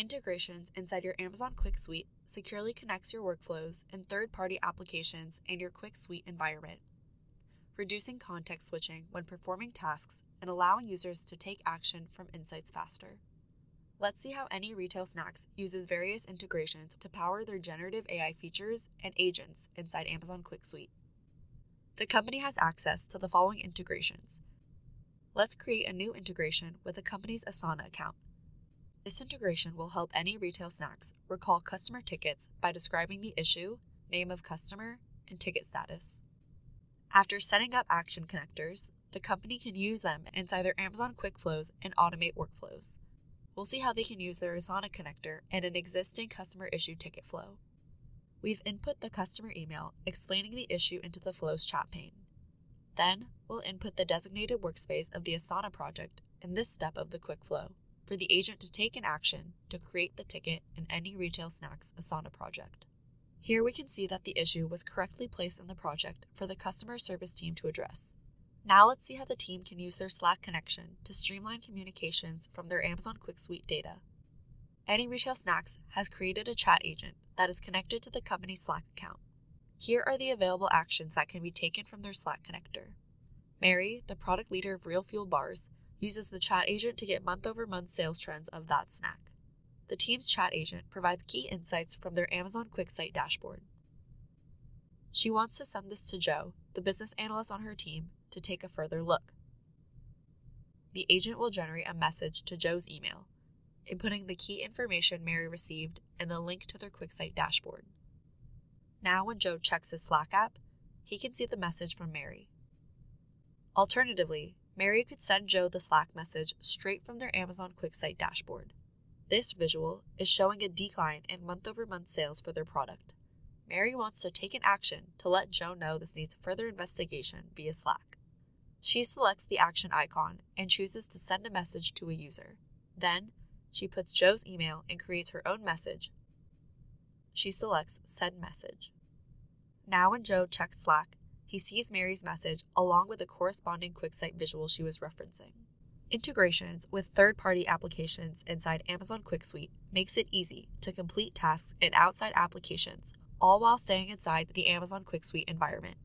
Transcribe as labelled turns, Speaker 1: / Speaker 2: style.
Speaker 1: Integrations inside your Amazon Quick Suite securely connects your workflows and third party applications and your Quick Suite environment, reducing context switching when performing tasks and allowing users to take action from insights faster. Let's see how AnyRetail Snacks uses various integrations to power their generative AI features and agents inside Amazon Quick Suite. The company has access to the following integrations. Let's create a new integration with a company's Asana account. This integration will help AnyRetail Snacks recall customer tickets by describing the issue, name of customer, and ticket status. After setting up action connectors, the company can use them inside their Amazon Quick Flows and automate workflows. We'll see how they can use their Asana connector and an existing customer issue ticket flow. We've input the customer email explaining the issue into the Flows chat pane. Then, we'll input the designated workspace of the Asana project in this step of the quick flow for the agent to take an action to create the ticket in AnyRetail Snacks Asana project. Here we can see that the issue was correctly placed in the project for the customer service team to address. Now let's see how the team can use their Slack connection to streamline communications from their Amazon Quick Suite data. AnyRetail Snacks has created a chat agent that is connected to the company's Slack account. Here are the available actions that can be taken from their Slack connector. Mary, the product leader of Real Fuel Bars, uses the chat agent to get month over month sales trends of that snack. The team's chat agent provides key insights from their Amazon QuickSight dashboard. She wants to send this to Joe, the business analyst on her team, to take a further look. The agent will generate a message to Joe's email, inputting the key information Mary received and the link to their QuickSight dashboard. Now, when Joe checks his Slack app, he can see the message from Mary. Alternatively, Mary could send Joe the Slack message straight from their Amazon QuickSight dashboard. This visual is showing a decline in month over month sales for their product. Mary wants to take an action to let Joe know this needs further investigation via Slack. She selects the action icon and chooses to send a message to a user. Then, she puts Joe's email and creates her own message. She selects Send Message. Now, when Joe checks Slack, he sees Mary's message along with the corresponding QuickSight visual she was referencing. Integrations with third party applications inside Amazon Quick Suite makes it easy to complete tasks in outside applications, all while staying inside the Amazon Quick Suite environment.